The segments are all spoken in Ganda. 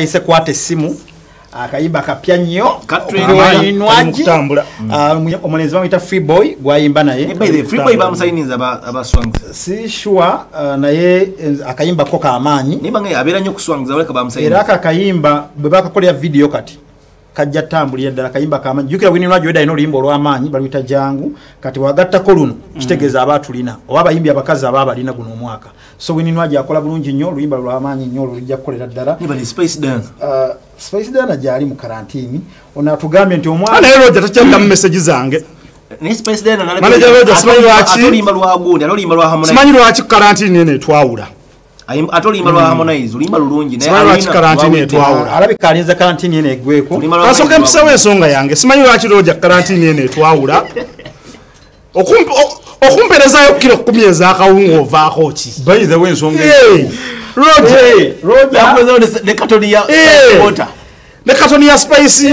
ayise kwata essimu akayimba kapya nnyo okuvainwagi Kutambula. omulenzi bamwita freeboy gwayimba naye. Swangs si sure uh, naye eh, akayimba ko kamaanyi. Era aka kayimba bwe bakakolera video kati kajja tambulira ddala kayimba kamaanyi. Jukira winirwa joda alina oluyimba olw'amaanyi baluyita jangu. Kati wagattako luno kitegeeza aba tulina oba abayimbi abakazi aba balina guno omwaka so wininwa gyakola bulungi nnyo oluyimba lw'amaanyi nnyo olwo lujja kukolera ddala. Space dance. Uh, dana gyali mu karantini ono atugambye nti omwana naye roja takyaddamu meseji zange. Simanyi lwaki? karantini ene etwawula? Oluyimba lwa harmonize lulungi karantini lwawedde. etwawula. alabika alinza karantini eno kasooka Harmonize. empisawo ensonga yange. Simanyi lwaki roja karantini ene etwawula okumperezayo kiro kumi ezakawunga ovaako ki? Way ensonga ne- katoni ya water. spice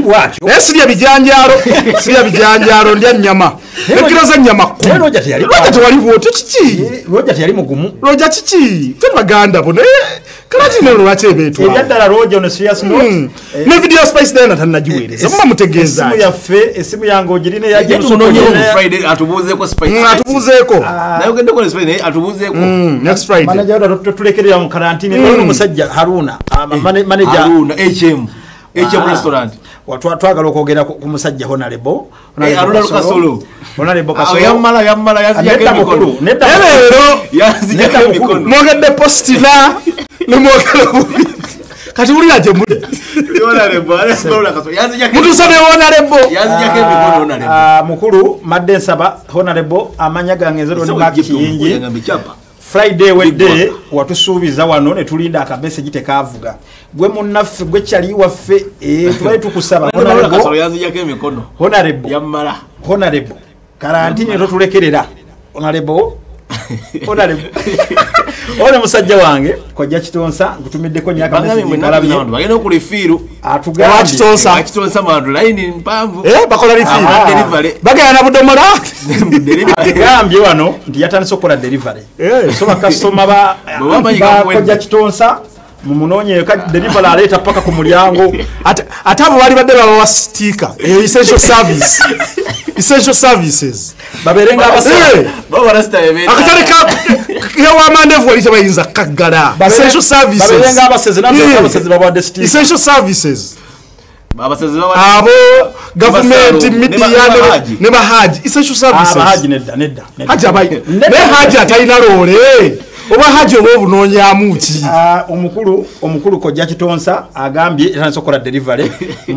bwatyo. Naye sirya bijanjalo sirya bijanjalo ndya nyama nekiro nyama naye kkumi roja teyali roja tewali bwoti kiki? Roja teyali mugumu. Roja kiki? Twe baganda bo naye lwaki ne video spice dana tannagiweereza. muba mutegeeza yaffe esimu yange ogirina mu karantini omusajja haruna mane- Ah. twagala okwogera ku musajja honarebo Eh, leero Yanzijako Nedda emikono. mwogedde positina nemwogera bubi kati wulira gye muli. Emikono. Honorable. Ah, mukulu madde nsaba honarebo amanya gange nze loni makiyingi. Friday wedde watusuubiza wano ne tulinda akameseji tekaavuga. Gwe munnaffe gwe kyali waffe eh, tubali tukusaba Yammala. honorable. Karantini totulekerera. Honorable ono musajja wange kojja kitonsa nkutumiddeko Bagambye nyakameseji mwe nkalabye. nabantu bagenda okula efiiru. atugambye Owakitonsa. Akitonsa mantu layini mpanvu. Eh, bakola bagenda na budomola. Agambye wano nti yatandise okukola delivery. Eh. so bakasitoma bakojja kitonsa mumunoonyeka delivery aleeta paka ku mulyango. Ate abo bali badde babawa sitiika eyo essential service essential services. Babeere nga abasajja Eh, Bo barasita bebeeta. akatale kewamandevu wali tebayinza kaggala. Essential services. babeere nga abasezi nabyo Eh, abasezi babawadde sitiika essential services. Abo gavumenti midiya ne ba- ne ne- bahaji. essential services. Abahaji nedda nedda nedda. haji abayi. Nedda. naye haji atalina loole oba haji oba obunoonyamu ki Ah, omukulu omukulu kojja kitonsa agambye yatandise okukola delivery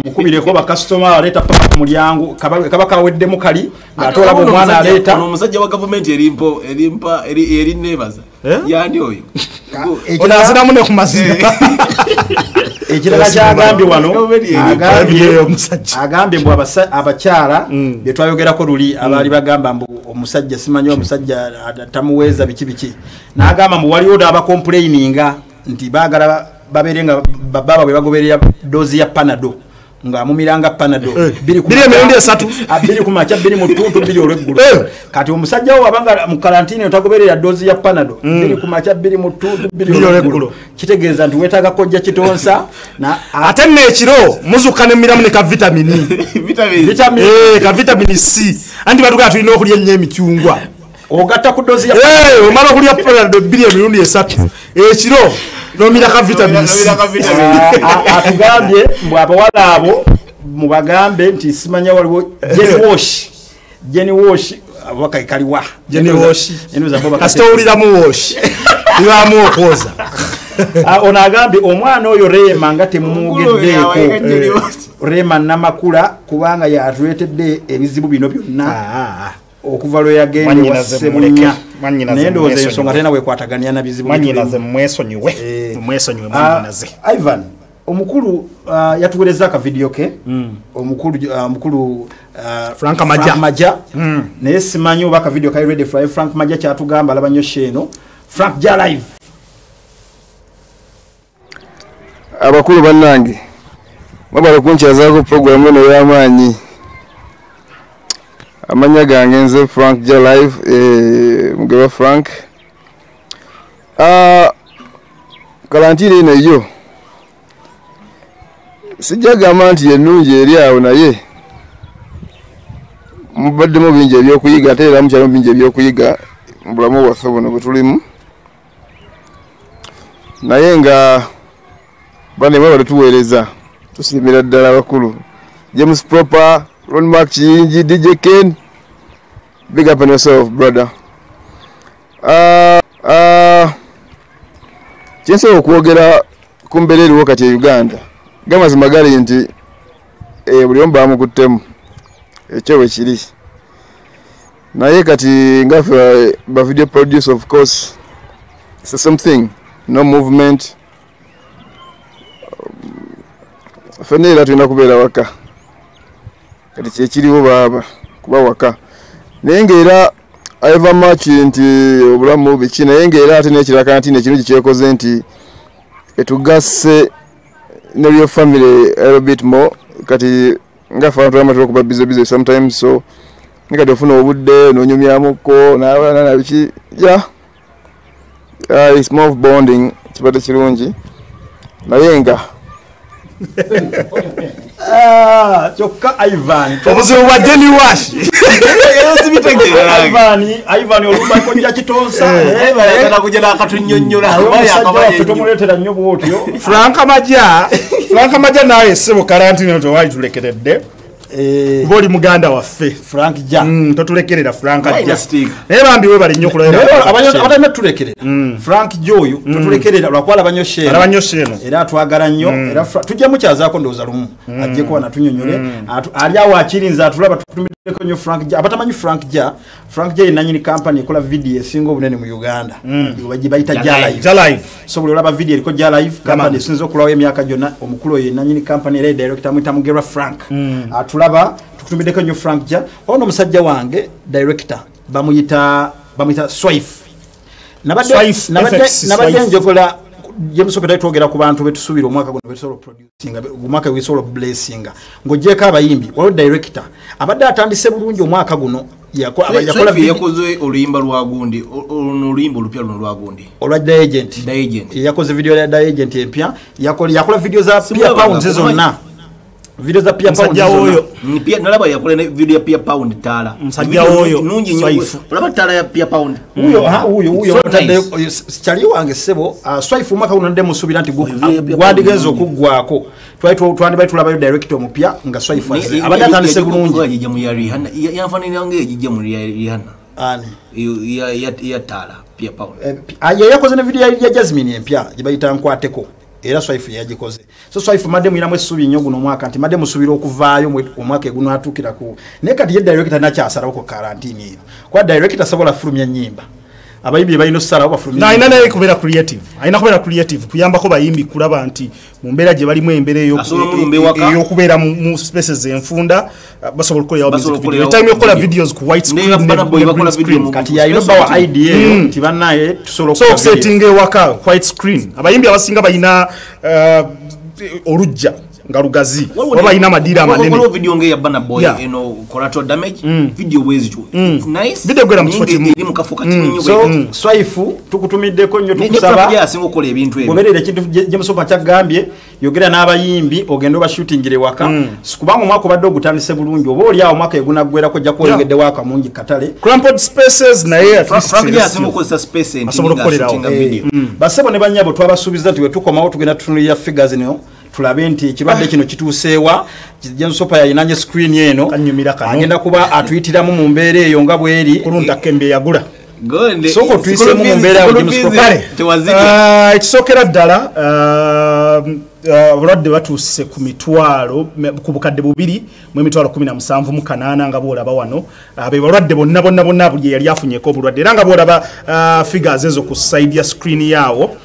mukubireko bakasitoma baleeta paka ku mulyango kaba kaba kaweddemu kali ng'ate olaba omwana aleeta omusajja wa gavumenti erimpo erimpa eri- erinneebaza Eh? Yandi oyo. Onazinamu ne ku mazina ekirala kyagambye wano agambye mbu abakyala bye twayogerako luli abaali bagamba mbu omusajja simanyi omusajja tamuweeza biki biki. N'agamba mbu waliwo n'abakompuleininga nti baagala babeere nga baba bwe bagoberera doozi ya panado ng'amumiranga panado. Eh, emirundi esatu. Ah, bbiri ku makya bbiri mu ttuntu bbiri olweggulo. Eh. kati omusajja wo abanga mu karantini otagoberera doozi ya panado bbiri ku makya bbiri mu ttuntu bbiri Bbiri olweggulo. olweggulo. kitegeeza nti weetaaga kojja kitonsa na ate nno ekiro muzuka nemiramu ne ka vitamini. Vitamini. Vitamini Eh, ka vitamini c. Anti batugaa tulina okulya ennyo emicungwa. Ogatta ku Eh, omala okulya panado bbiri emirundi esatu. Ekiro nomira ka vitamini c. Nomira ka vitamini. A- a- atugambye mbw abawala abo mubagambe nti simanya waliwo jeni wash jeni wash abubaka kaliwa Jenny wash. kasita kasita owuliramu woshi ibaamu okwoza. Ono agambye omwana oyo reema nga temumwogeddeeko wash. reema namakula kubanga yatuletedde ebizibu bino byonna okuva lwe yagenda. Mwannyinaze naye ndowooza mwesonyiwe. ensonga talina wekwatagania na bizibu mwanyinaze mwesonyiwe Eh. mwesonyiwe Ah, mwanyinaze ivan omukulu ah, yatuweereza akavidiyo ke. Omukulu ah, omukulu ah, Frank Maja. maja. Naye simanyi oba akavidiyo kali ready fly frank maja kyatugamba alaba nnyo sheeno frank ja live. Abakulu bannange mwabala kunkyazaako puroguramu eno ey'amaanyi amanya gange nze frank ja live eh, mugeba frank. Ah, kalantiini eno yo sijagamba nti ennungi eri awo naye. Mubaddemu bingi ebyokuyiga ate era mukyalimu bingi ebyokuyiga mu bulamu bwaffe buno bwe tulimu. Naye nga banemwe balituweereza tusiimira ddala abakulu. James proper ron back Chinji, dj ken big up on yourself brother. Uh, uh, kyensobola okwogera ku mbeera eriwo kati e uganda. Gamazima gali nti uliomba buli omu bamukuttemu ekyo bwe kiri. Naye kati ngaffe ba video produce of course it's the same thing no movement. Fenna era tulina waka kati kyekiriwo kuba waka. Naye ngaera eva mach nti obulamu biki naye ngaera ate nekiraka nti nekirungi kyekoze nti etugasse nebyo family a little bit more. Kati nga fana tulamatera okuba bize bize sometimes so ne kati ofuna obudde nonyumyamuko nabiki ya. More of bonding kibadde kirungi. Naye nga. Ah, kyokka ivan. Obuzibu bwa deni washi ivan. Ivan olumakojja kitonsa bayagala kujja nakatunyonyola omusajja waffe tomuleetera nnyo bwotyo franka maja. Franka maja naye sebo kalantini tewali tulekeredde kuba oli muganda waffe. Frank ja Mm, totulekerera frank ja naye bambi we bali nnyo abalina tulekerera frank joyo totulekerera lwa kwala banyo she era atwagala nnyo era Fra- tujja mukyazaako ndowooza lumu. Ajjeko wano atunyonyole Atu- ali awo akirinza atulaba tutumiddeko nnyo frank ja abatamanyi frank ja frank ja yenanyini company ekola vidiyo esinga obunene mu uganda. Gye bayita jalive jalive so buli olaba vidiyo eriko jalive kampani esinza okulwawo emyaka gyonna omukulu oyo yenanyini company era edirector amuyita mugerwa frank atulaba tukutumiddeko nnyo frank ja ono omusajja wange director bamuyita bamuyita swife Nabadde- njogola jemusopeta twogera ku bantu betusuubira omwaka guno omwaka wesobola oblessinga. Ng'ogyeko abayimbi waliwo director abadde atandise bulungi omwaka guno yakoze oluyimba lwa gundi o- oluno oluyimba olupya luno lwa gundi. Olwa diagent. Yakoze video ya diagent empya yakola video za pia pounds zonna video za pia pounds Musajja zonna oyo Mm, pia nalaba yakola ne video ya pia pound tala Musajja Video oyo, nungi nnyo Swift. olaba tala ya pia pound uyo ha, uyo uyo So mutadde nice. oyo s- kyali wange sebo uh, swife omwaka guno ndde musuubira nti gu- Oyo vya- vya- gwandigenza vya- okuggwako twali tu- twandibali tulabayo director omupya nga swife Ne- azze e- abadde e- atandise e- bulungi yajja mu ya Rihanna Ya- yanfaanira nga egijja mu ya Rihanna ani Eyo ya- ya ya tala pia pound Eh, pi- ah, ye yakoze ne video ya- ya jasmine empya gye bayita nkwateko era swife yagikoze. So swife madde mwiramu essuubi guno omwaka nti madde musuubira okuvaayo omwaka eguno atuukiraku naye kati ye director nakyasalawo ku karantini eyo kuba director sabola fulumya nyimba abayimbi bye balina okusalawo bafulumya nalina naye kubeera creative. Alina kubeera creative kuyambako bayimbi kulaba nti mu mbeera gye balimu embeera ewaka. ey'okubeera mu spaces enfunda uh, basobola okukolerawo Basobola music video. okukolerawo time yokukola video. videos ku white Ne screen ne- Burna Boy ne bakola green video screen. mu- kati yalina bawa idea eyo nti bannaye tusobola okusetinga ewaka white screen. Abayimbi abasinga balina uh, olujja nga lugazi. Oba balina amadiira waliwo amanene video nga eya Burna Boy Yeah. eno collateral damage. Video bwezityo It's nice. Video gwera mu kifo naye kimu. eri mu kafo katimu nnyo so bwe- swife tukutumiddeko nnyo Ne- ne tukusaba. Frank J asinga okukola ebintu ebyo. Goberera ekintu gyemusopa kyagambye yogera n'abayimbi ogende obashutingire waka. Kubanga omwaka obadde ogutandise bulungi oba oli awo omwaka egunaggwerako ojja kweyongeddewo akamungi katale. Asobola nga okukolerawo. shootinga Eh, video. basebo ne banyabo twabasuubiza nti wetukomawo tugenda tutunulira figures no tulabe nti ekirwadde kino kituuseewa jensopa yayinanye screen eno. Agenda kuba atuyitiramu mu mbeera eyo nga bweri. Kulunta embi eyagula Gonde, Soko school tuyisemu mu mbeera. Ah, ekisookera ddala ah, ah, abalwadde batuuse ku mitwalo ku bukadde bubiri mu emitwalo 17 mu kanaana nga bwolaba wano. Be balwadde bonna bonna bonna buli yali afunyeko obulwadde. Era nga bwolaba figures ezo ku side ya screen yaawo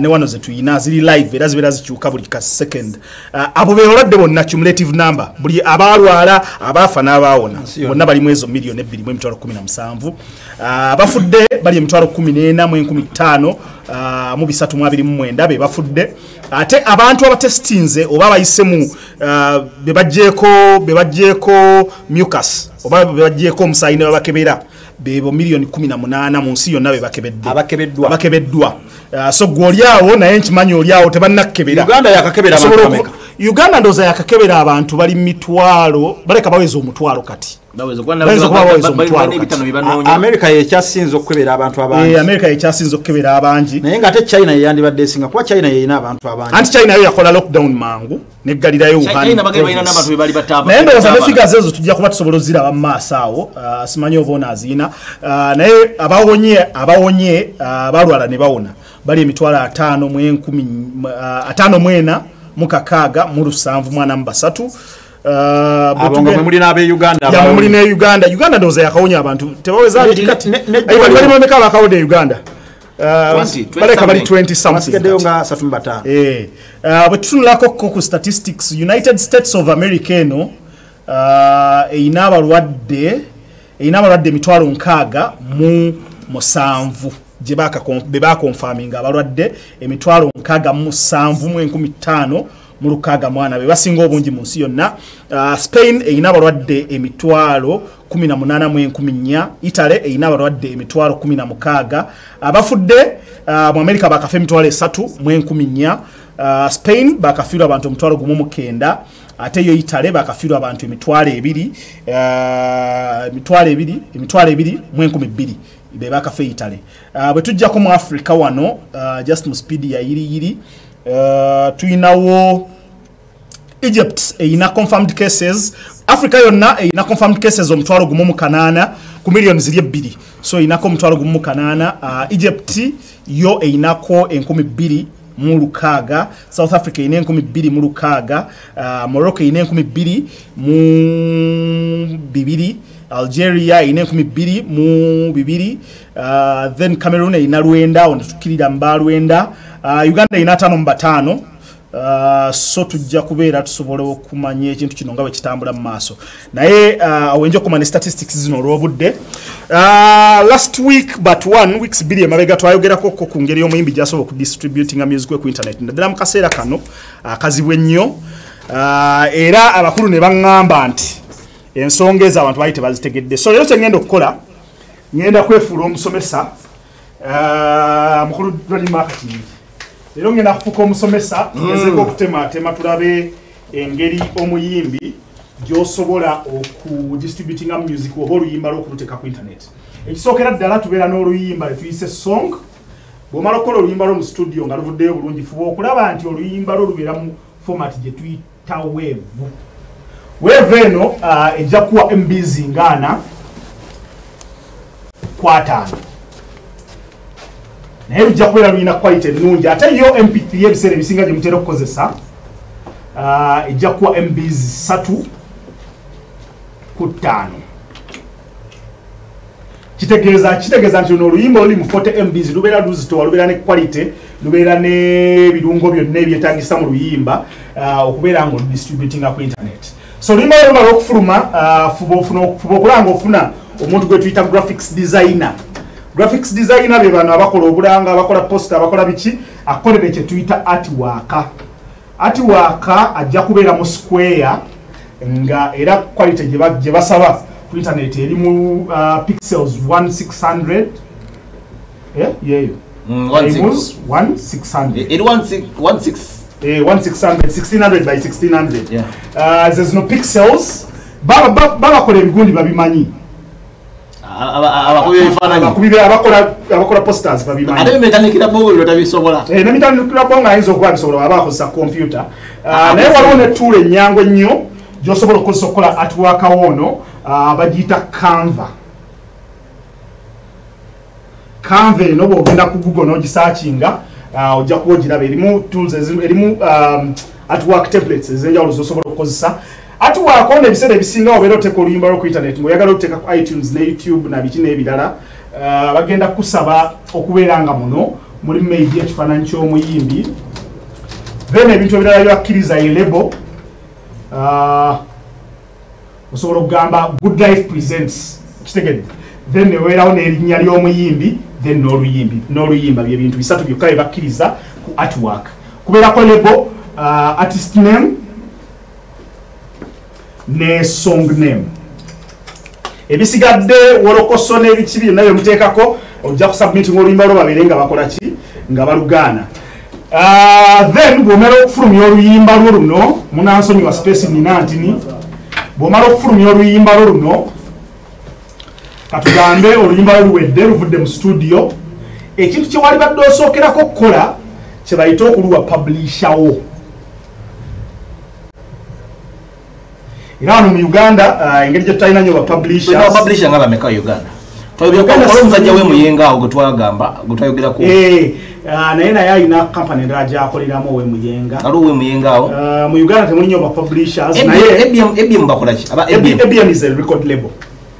ne wano zetuyina ziri live era zibeera zikyuka buli ka second. Ah, abo be balwadde bonna cumulative number buli abalwala abaafa n'abaawona bonna balimu ezo miliyoni ebbiri mu emitwalo 17 Ah, abafudde bali emitwalo 14 mu 15 ah, mu bisatu mu abiri mu mwenda be bafudde. Ate abantu abatesitinze oba abayise mu ah, be baggyeko be baggyeko mucus oba be baggyeko omusaayi ne babakebera bebo miliyoni 18 mu nsi yonna be bakebedde Abakebeddwa. abakebeddwa Uh, so gwe oliawo naye nkimanyi oliawo tebannakebera uganda yakakebera abantu Osobola bameka? oku- uganda ndooza yakakebera abantu bali mitwalo baleka baweza omutwalo kati baweza kuba Bayinza kuba baweza balina omutwalo ebitano bye A- banoonya america yekyasinza okukebera abantu abangi. Eh, yekyasinza okukebera abangi. Naye nga ate china yeyandibadde esinga kuba china yeyina abantu abangi. Anti china yo yakola lockdown mangu neggalirayo naye ndowooza ne figures ezo tujja kuba tusobola oziraba mu maaso awo ah, simanyi oba onaaziina Ah, naye abawonye abawonye ah, balwala ne bawona. Bali emitwalo ataano mu enkumi ah, ataano mu ena mu kakaaga mu lusanvu mwana mu basatu Ah, bwe abo nga tugenda- mwe muli n'abeuganda yamwe muli ne uganda uganda ndowooza yakawonya abantu. Tebaweza nti kati ne- ne- Ayi, bali mameka abakawodde e uganda. Ah, 20, 20 baleka bali something. 20 something. Basigaddeyo kati. nga asatu mu bataano Eh, uh, bwe tutunulako ko ku statistics united states of america eno uh, eyina abalwadde eyina abalwadde emitwalo nkaaga mu musanvu. Gye bakakon- be bakonfaminga abalwadde emitwalo nkaaga mu musanvu mu enkumi ttaano mu lukaaga mwana be. Basinga obungi mu nsi yonna. Uh, spain eyina abalwadde emitwalo 18 mu enkumi nnya. Italy eyina abalwadde emitwalo 16 abafudde uh, mu america bakafa emitwalo esatu mu enkumi nnya. Uh, spain bakafiirwa abantu omutwalo gumu mukenda ate yo itale bakafiirwa abantu emitwalo ebiri emitwalo ebiri emitwalo ebiri mu enkumi bbiri. Be bakafa eitale bwe tujjako mu africa wano just mu speed ya yiriyiri uh, tuyinawo egypt eyina confirmed cases. Africa yonna eyina confirmed cases omutwalo gumu mu kanaana ku miliyoni ziri ebbiri. So eyinako omutwalo gumu mu kanaana. Uh, egypt yo eyinako enkumi bbiri mu lukaaga. South africa eyina enkumi bbiri mu lukaaga. Uh, morocco eyina enkumi bbiri mu bibiri. Algeria eyina enkumi bbiri mu bibiri. Uh, then cameroon eyina lwenda ono tukkirira mu balwenda uganda eyina ataano mu bataano Uh, so tujja kubeera tusobole okumanya ekintu kino nga bwe kitambula mu maaso. Naye uh, awenja okuma ne statistics zino olw'obudde. Uh, last week but one weeks bbiri emabega twayogerako ko ku ngeri y'omuyimbi gyasobola okudistributinga music we ku internet. Naddala mu kaseera kano akazibu ennyo uh, era abakulu ne baŋŋamba nti ensonga ezo abantu baali tebazitegedde. So leero kyengenda okukola ngenda kwefuula omusomesa uh, mukulu dwani marketing leero ngenda kufuuka omusomesa tugezeko okutematema tulabe engeri omuyimbi gyosobola okudistributinga music oba oluyimba lwokuluteeka ku internet. Ekisookera ddala tubeera n'oluyimba letuyise song bwomala okukola oluyimba lwo mu studio nga luvuddeyo bulungi fuba okulaba nti oluyimba lwo lubeera mu format gye tuyita weevu weevu eno uh, ejja kuwa mbs ngaana kwataano naye lujja kubeera lulina quality ennungi. Ate yo mp3 ebiseera ebisinga gye mutera okukozesa ah, ejja kuwa mbs 3 ku 5 kitegeeza kitegeeza nti luno oluyimba oluli mu 40 mbs lubeera luzitowa lubeera ne quality lubeera n'ebirungo byonna ebyetagisa mu luyimba ah, okubeera nga oludistributinga ku internet. So oluyimba olumala okufuluma ah, fuba fuba okulanga ofuna omuntu gwe tuyita graphics designer graphics designer be bano abakola obulanga abakola posta abakola biki? Akolere kye tuyita artwork artwork ajja kubeera mu square nga era quality gye ba- gye basaba ku internet eri mu uh, pixels 1600 eh, yeeyo. Mm, one Erimu six. 1600 eri one six one six. Eh, 1600 1600 by 1600 Yeah. uh, ze zino pixels. Baba- ba- babakola ebigundi babimanyi abakola abakola posters babimanyi ate bimetandikira bobuliro tabisobola nemitandikira bonga ayinza okuba bisobola baba akozesa kompyuta naye waliwo nettuula ennyangu ennyo gyosobola okukozesa okukola atwaka woono bagiyita canva. Canva eno bwogenda ku google n'ogisakinga ojja kuba ogiraba. Erimu tools ezimu- erimu atwork templates ez'enjawulo zosobola okukozesa atwork ono ebiseera ebisinga obeera oteeka oluyimba lwo ku internet ngaoyagala oteeka ku itunes ne youtube na biki n'ebirala ah, bagenda kusaba okubeera nga muno. Mulimu maybe ekifaananyi ky'omuyimbi. Then ebintu ebirala byakkiriza ye lebo osobola okugamba good life presents kitegedde. Then neweerawo n'erinnya ly'omuyimbi then n'oluyimbi n'oluyimba bye bintu bisatu byokka bye bakkiriza ku artwork. Kubeerako lebo uh, artist name ne song name ebisigadde wolokoso n'ebikibi byonna byemuteekako ojja kusubmiting oluyimba lwo babeere nga bakola ki? Nga balugaana Ah, then bwomala okufulumya oluyimba lwo luno munansonyiwa space nina ntini bwomala okufulumya oluyimba lwo luno katugambe oluyimba lwo luwedde luvudde mu studio. Ekintu kyewali badde osookerako okukola kyebayite okuluwa publishawo era wano mu uganda ah, engeri gye tutalina nyo bapublishers bapublisha nga bameka uganda. Uganda twayogera omusajja we muyenga awo gwe twagamba gwe twayogerako Eh, ah, naye naye alina kampany endala gyakoleramu owemuyenga ali owemuyenga awo? Mu uganda temuli nyo bapublishers naye ebm bakolaki ABM is a record label.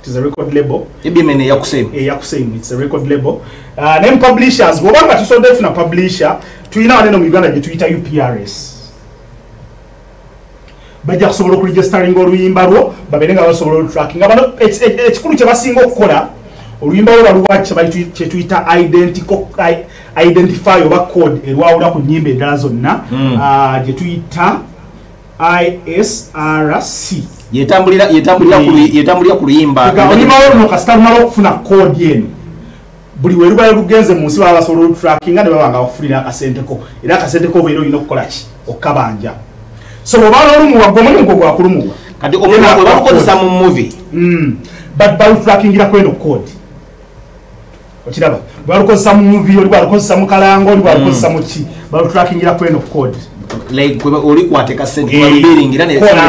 It is a record label. ebm ene yakuseemu Eh, yakusema it's a record label. Uh, name publishers bwobanga tusodde funa publisher tulina waneno mu uganda gye tuyita uprs bajja kusobola okuregisteringa oluyimba lwo babeere nga basobola olutrackinga bano eki- eki- ekikulu kye basinga okukola oluyimba lwo baluwa kye tuyita identical- i- identify oba code erwawula ku nnyimba endala zonna ah, gye tuyita isrc yetambulira ku luyi- yetambulira ku luyimba. Nga oluyimba lwo luno kasita lumala okufuna kodi eno. Buli we lubayo lugenze mu nsi baba basobola olutrackinga ne baba nga bafunira akasenteko era akasenteko obeera olina okukola ki? Okkabanja so bwobala olumuwa gwe omulimu gwe gwakulumuwa kati omulimu gwe balukozesa mu movie? Mm. but balutrackingira kweno kodi okiraba bwalukozesa mu muvi oli bwalukozesa mu kalango oli bwalukozesa mu ki? Balutrackingira kweno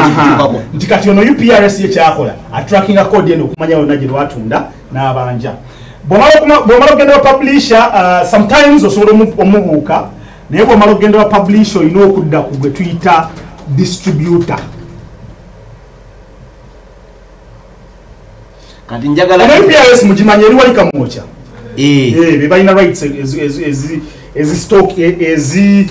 nekikukako nti kati ono uprs yekyakola atrackinga kodi eno okumanya yonna gye lwatunda n'abanja. Bw'omala okugenda wa publisher uh, sometimes osobola omu- omubuuka naye bw'omala okugenda wa publisher olina okudda ku gwe tuyita distributor kati njagala ono uprs mugimanya eri wali kamwokya Eh, Eh, be balina rights ezi- ezi- ezi- ezi stock e- ezi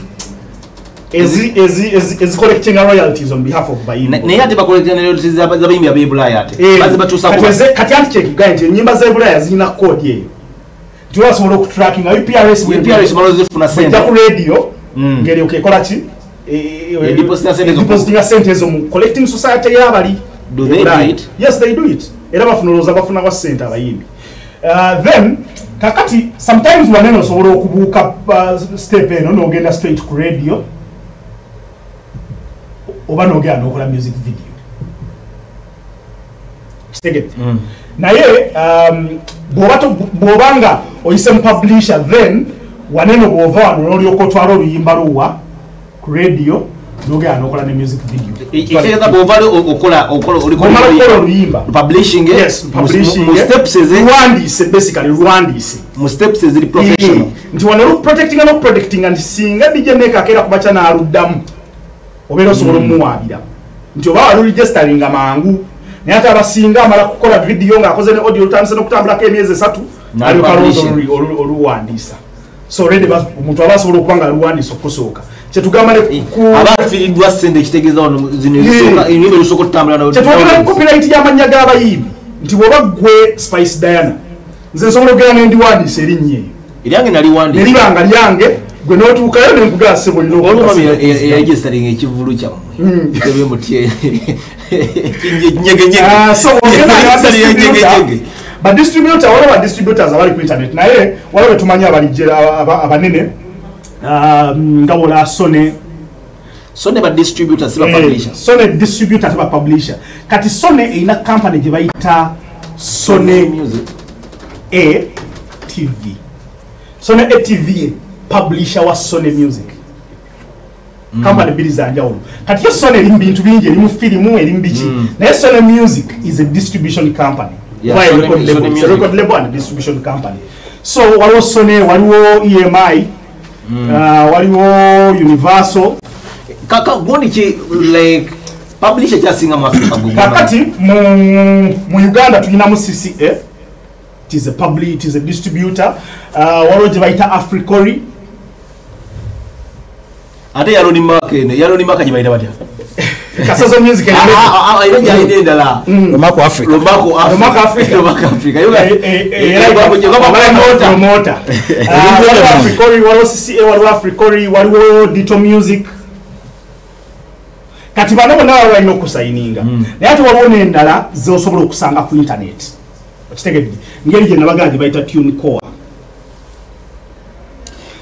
ezi ezi ezi ezi collecting royalties on behalf of na- bayimbi naye ate bakolektanero zabayimbi abebulaaya ate Eh, bazi bakyusa kati eze- kati anti kyekiganye nti enyimba zebulaya zirina kodi eyo nti wasobola okutrackinga uprs UPRS malo zifuna ejja sente ku radio Mm. ngeryoka ekola ki Edipositinga sente ezo mu collecting society y'abali. Do they Ebulaya. do it? yes they do it. Era bafuna olowooza bafunawo sente abayimbi. Uh, then kakati sometimes wanene osobola okubuuka uh, step eno n'ogenda straight ku radio oba n'ogenda n'okola music video. Kitegedde. Naye um, bw'oba to- bw'oba nga oyise mu publisher then waneno bw'ova wano n'olyoka otwala oluyimba luwa ku radio n'ogenda n'okola ne music video. Ekitegeeza bwovali okola okola omala okukola oluyimba luwandiise basically luwandiise nti wano luprotectinga nokuprotectinga nti singa dj make akeera kubaca n'aluddamu obeera osobola omumuwaabira nti oba waluregisteringa mangu naye ate abasinga amala kukola vidiyo ng'akoze ne audio lutandise n'okutambulako emyezi esatu Na alyoka alowooza publishing. olu- olu- oluwandiisa so bas- omuntu aba asobola okuba nga aluwandiisa okusooka kyetugamba ku- aba afiiriddwa sente ekitegeeza wano zino Eh. ezisooka enyimba ezisooka okutambula na- kyetwogera ku copyright y'amannya g'abayimbi. Nti bw'oba gwe spice diana nze nsobola okugera nendiwandiisa erinnya eyo eryange naliwandiika nelibanga lyange gwe n'otuukayo nenkugasa olina olumami yaregistaringa ekivulu kyammwe. Tebe Register distributor, badistributor waliwo badistributors abali ku internet naye waliwo betumanyi abalijje aba- aba- abanene ah, nga wola sone so ne badistributors siba eh, publishers sone distributor teba publisher kati sone erina company gye bayita sone music ATV. Sony ATV ye publisher wa Sony Music. Company bbiri za njawulo. Kati yo Sony erimu bintu bingi erimu firimu erimu biki. Naye Sony Music is a distribution company. Sony- record label? It's a record label and distribution company. So waliwo Sony, waliwo EMI, uh, waliwo Universal. kaka gundi ki like publisher kyasinga mu africa kakati mu, mu uganda tulinamu cca it is a public it is a distributor. Uh, waliwo gye bayita africory ate yaloni maka eno yaloni maka gye bayita batya kasazo music Ah, ah, ah, ah, ina gyalina endala omako africa. Lomako Africa. lomako africa. Yo ga- Eh, eh, eh, eh, era gwa- gwa- gwa- abala gwa- promoter. promoter. Ah, waliwo africory waliwo cca waliwo africory waliwo dito music. Kati bano bonna baba balina okusayininga. Naye ate waliwo n'endala zosobola okusanga ku internet. Okitegedde. Ngeri gye nabaganje bayita tune core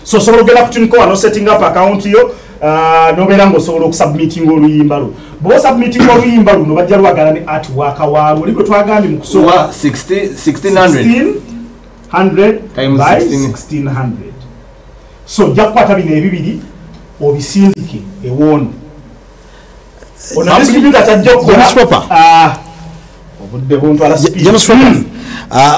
so osobola ogenda ku tune core nosetting up account yo uh, nobeera ngaosobola okusubmittinga oluyimba lwo bwe osubmittinga oluyimba luno bajja lwagala ne artwork waalwo oli gwe twagambye mu 60 1600 1600 Times by 16. 1600 so ojja kukwata bino ebibiri obisindike ewoono ono distributa kyajja okukola obudde buntwala james ah,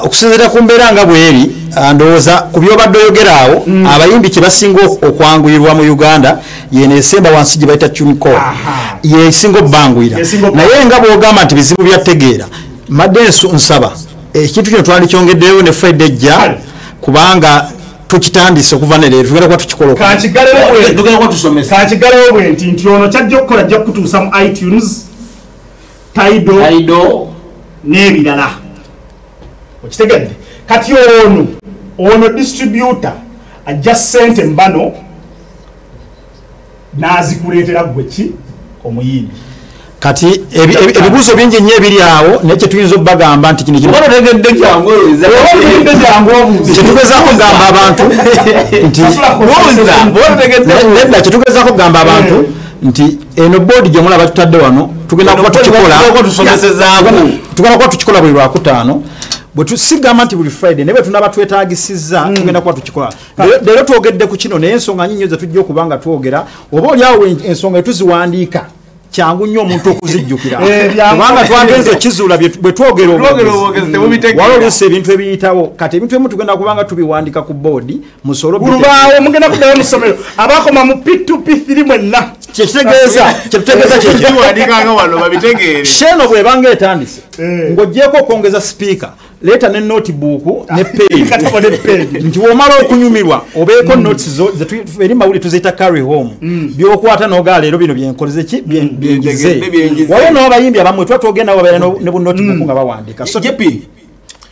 okusinziira ku mbeera nga bweri ah, ndowooza ku byobadde oyogera awo abayimbi kye basinga ok- okwanguyirwa mu uganda yeno esemba wansi gye bayita tunco Aha. yesinga obbanguyira. Naye nga bwogamba nti bizibu byategeera madde nsaba ekintu kino twalikyongeddeyo ne fred ejja kubanga tukitandise okuva ne leero tugenda kuba tukikola okuva- kankigalewo bwe nti nti ono kyajja okukola ajja kukutuusa mu itunes tido aido n'ebirala okitegedde. Kati ono ono distributa ajja sente mbano n'azikuleetera gwe ki? Omuyimbi. Kati ebi- ebi- ebibuuzo bingi nnyo ebiri awo naye kyetuyinza obbagamba nti kino kino- oba otegedde kyangu olinde jangu obuuzi kyetugezaako kugamba abantu nti nedda kyetugezaako kugamba abantu nti eno boodi gyemulaba tutadde wano tugenda kuba tukikola tugenda kuba tukikola buli lwakutaano bwe tusigamba nti buli friday naye bwe tunaba twetagisizza tugenda kuba tukikola. Leero- twogedde ku kino naye ensonga nyinyi zetujja okuba nga twogera oba oliawo en- ensonga etuziwandiika kyangu nnyo omuntu okuzijjukira. Eh, kubanga twagenze okizuula bye- bwe twogera Twogera obwogezi. obwogezi, temubitegeera. waliwo oluusi ebintu ebiyitawo. Kati ebintu ebimu tugenda kubanga tubiwandika ku boodi musobole bulubaawo mugenda kuddayo mu ssomero. Abakoma mu p2p3 mwenna. Kyekitegeeza kyetutegeeza kyekyo kiwandikanga wano babitegeere. Sheno bwebanga etandise Eh. ng'ogyeko okwongeza sipiika leeta ne notebook ne katabo ne page. nti womala okunyumirwa obeeko notes zo eri mawuli tuziyita carry home. Byokwata nogaa leero bino byenkoleze ki? Byen- byenjize waliwo n'abayimbi abamwe tuba twogenda babeera no- ne bu notebook nga bawandiika. So,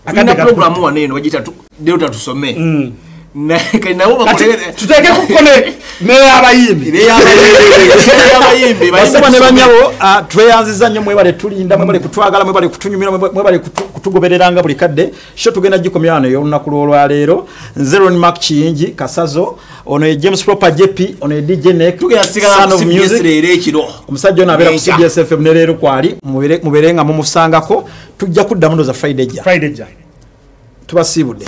Akadde programu wano eno bagita lero tatusome kati nabo bakolere- tuteeke kukone. N'abayimbi ey'abayimbi basaba ne banyabo ah, tweyanziza nnyo mwebale tulinda mwebale kutwagala mwebale kutunyumira mwebale- mwebale kutu- kutugobereranga buli kadde. Sho tugenda gikomya wano ey'olunaku lwolwaleero. Nze ron mak kiyingi kasazo ono ye james proper jp ono ye dj nek omusajja ono abeera ku cbs fm ne leero kwali. Mubere- mubeere nga mumusangako tujja kuddamu jja friday ja. Tubasiibudde